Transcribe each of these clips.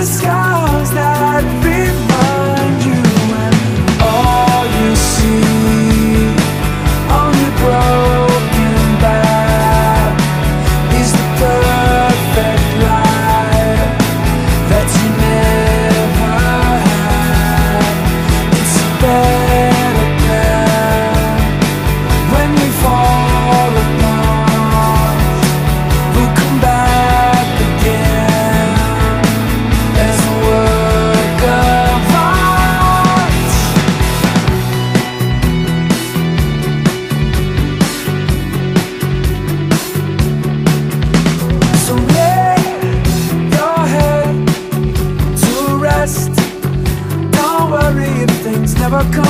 the scars never come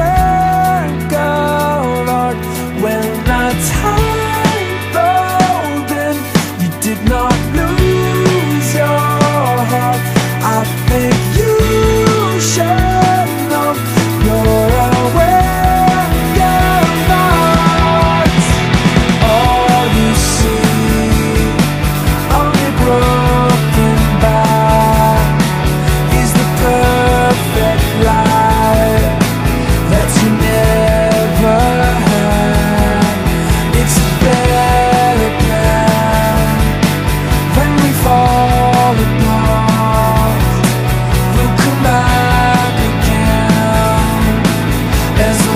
There's